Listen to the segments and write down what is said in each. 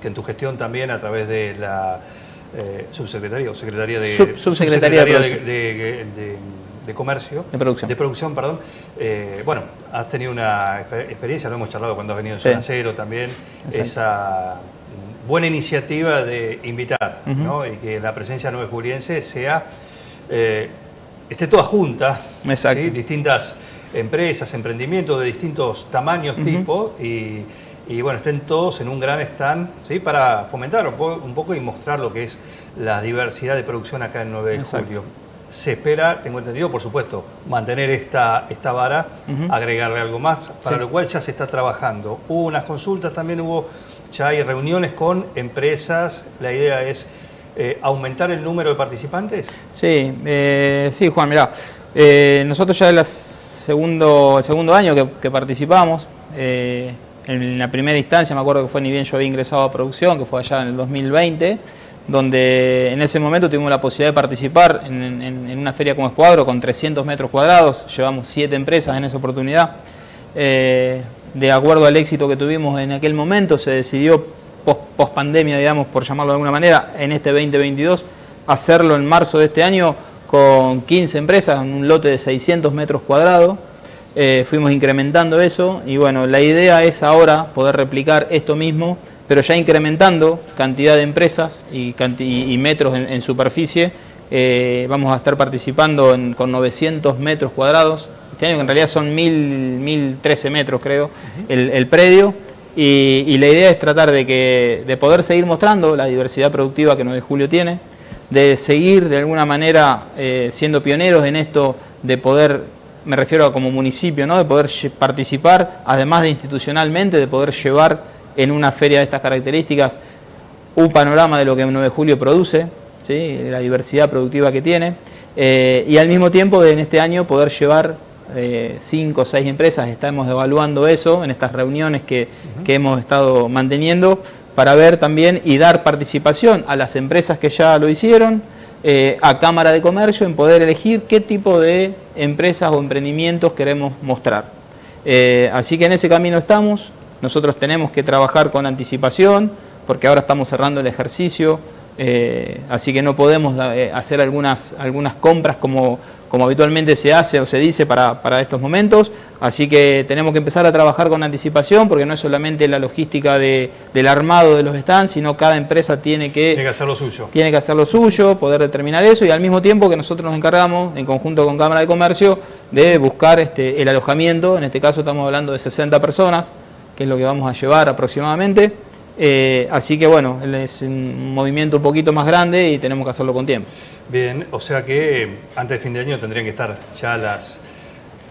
que en tu gestión también a través de la eh, subsecretaría o secretaría de, subsecretaría, de, comercio, de producción, de producción perdón. Eh, bueno, has tenido una experiencia, lo hemos charlado cuando has venido en sí. también, esa buena iniciativa de invitar y que la presencia nueve juliense sea, eh, esté toda junta, distintas empresas, emprendimientos de distintos tamaños, tipos y y bueno, estén todos en un gran stand ¿sí? para fomentar un poco, y mostrar lo que es la diversidad de producción acá en 9 de julio. Se espera, tengo entendido, por supuesto, mantener esta, esta vara, agregarle algo más, para lo cual ya se está trabajando. Hubo unas consultas, también hubo, ya hay reuniones con empresas, la idea es eh, aumentar el número de participantes. Sí, eh, sí Juan, mirá, eh, nosotros ya el segundo, el segundo año que, que participamos, en la primera instancia, me acuerdo que fue ni bien yo había ingresado a producción, que fue allá en el 2020, donde en ese momento tuvimos la posibilidad de participar en, una feria como Escuadro con 300 metros cuadrados, llevamos siete empresas en esa oportunidad. Eh, de acuerdo al éxito que tuvimos en aquel momento, se decidió post, pandemia, digamos, por llamarlo de alguna manera, en este 2022, hacerlo en marzo de este año con 15 empresas, en un lote de 600 metros cuadrados. Eh, fuimos incrementando eso y bueno, la idea es ahora poder replicar esto mismo, pero ya incrementando cantidad de empresas y, metros en, superficie. Eh, vamos a estar participando con 900 metros cuadrados, este año que en realidad son 1013 metros creo, el, predio. Y, la idea es tratar de, que, de poder seguir mostrando la diversidad productiva que 9 de Julio tiene, de seguir de alguna manera eh, siendo pioneros en esto de poder me refiero a como municipio, ¿no? de poder participar, además de institucionalmente, de poder llevar en una feria de estas características un panorama de lo que 9 de julio produce, ¿sí? la diversidad productiva que tiene, eh, y al mismo tiempo de en este año poder llevar eh, cinco o seis empresas, estamos evaluando eso en estas reuniones que, que hemos estado manteniendo, para ver también y dar participación a las empresas que ya lo hicieron, eh, a Cámara de Comercio en poder elegir qué tipo de empresas o emprendimientos queremos mostrar. Eh, así que en ese camino estamos, nosotros tenemos que trabajar con anticipación, porque ahora estamos cerrando el ejercicio, eh, así que no podemos hacer algunas, algunas compras como como habitualmente se hace o se dice para, estos momentos. Así que tenemos que empezar a trabajar con anticipación porque no es solamente la logística del armado de los stands, sino cada empresa tiene que, tiene que hacer lo suyo. Tiene que hacer lo suyo, poder determinar eso y al mismo tiempo que nosotros nos encargamos, en conjunto con Cámara de Comercio, de buscar este, el alojamiento. En este caso estamos hablando de 60 personas, que es lo que vamos a llevar aproximadamente. Eh, así que bueno, es un movimiento un poquito más grande y tenemos que hacerlo con tiempo. Bien, o sea que eh, antes de fin de año tendrían que estar ya las,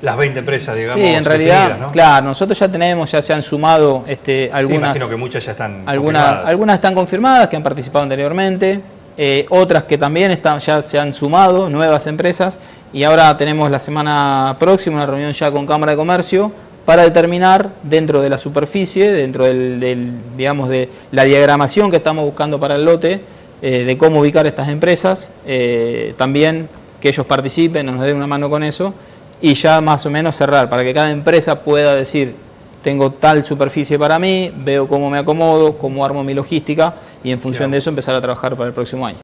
las 20 empresas, digamos. Sí, en realidad, claro, nosotros ya tenemos, ya se han sumado este, algunas. Sí, imagino que muchas ya están algunas, confirmadas. Algunas están confirmadas, que han participado anteriormente, eh, otras que también están, ya se han sumado, nuevas empresas, y ahora tenemos la semana próxima una reunión ya con Cámara de Comercio para determinar dentro de la superficie, dentro del, digamos, de la diagramación que estamos buscando para el lote, eh, de cómo ubicar estas empresas, eh, también que ellos participen, nos den una mano con eso, y ya más o menos cerrar, para que cada empresa pueda decir, tengo tal superficie para mí, veo cómo me acomodo, cómo armo mi logística, y en función de eso empezar a trabajar para el próximo año.